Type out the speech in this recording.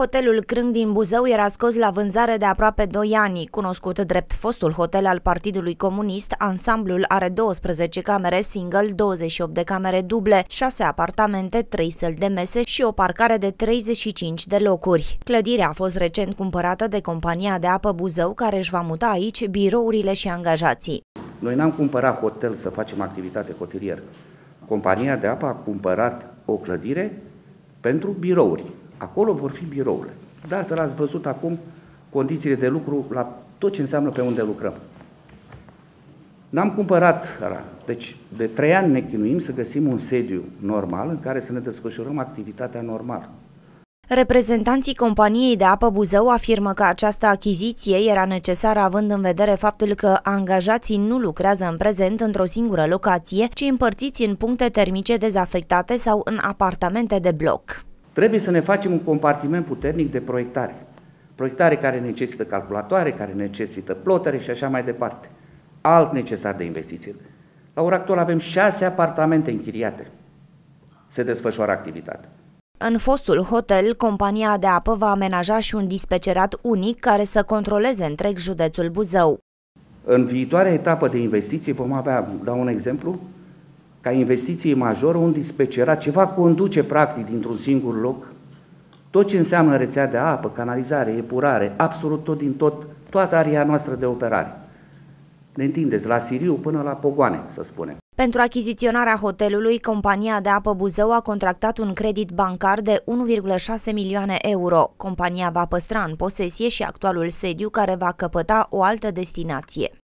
Hotelul Crâng din Buzău era scos la vânzare de aproape 2 ani. Cunoscut drept fostul hotel al Partidului Comunist, ansamblul are 12 camere single, 28 de camere duble, 6 apartamente, 3 săli de mese și o parcare de 35 de locuri. Clădirea a fost recent cumpărată de compania de apă Buzău, care își va muta aici birourile și angajații. Noi n-am cumpărat hotel să facem activitate hotelieră. Compania de apă a cumpărat o clădire pentru birouri Acolo vor fi birourile. De altfel ați văzut acum condițiile de lucru la tot ce înseamnă pe unde lucrăm. N-am cumpărat, deci de trei ani ne chinuim să găsim un sediu normal în care să ne desfășurăm activitatea normală. Reprezentanții companiei de apă Buzău afirmă că această achiziție era necesară având în vedere faptul că angajații nu lucrează în prezent într-o singură locație, ci împărțiți în puncte termice dezafectate sau în apartamente de bloc. Trebuie să ne facem un compartiment puternic de proiectare. Proiectare care necesită calculatoare, care necesită plotere și așa mai departe. Alt necesar de investiții. La ora actuală avem șase apartamente închiriate. Se desfășoară activitatea. În fostul hotel, compania de apă va amenaja și un dispecerat unic care să controleze întreg județul Buzău. În viitoarea etapă de investiții vom avea, dau un exemplu, ca investiție majoră un dispecerat, ce va conduce practic dintr-un singur loc tot ce înseamnă rețea de apă, canalizare, epurare, absolut tot din tot, toată area noastră de operare. Ne întindeți la Siriu până la Pogoane, să spunem. Pentru achiziționarea hotelului, compania de apă Buzău a contractat un credit bancar de 1,6 milioane euro. Compania va păstra în posesie și actualul sediu care va căpăta o altă destinație.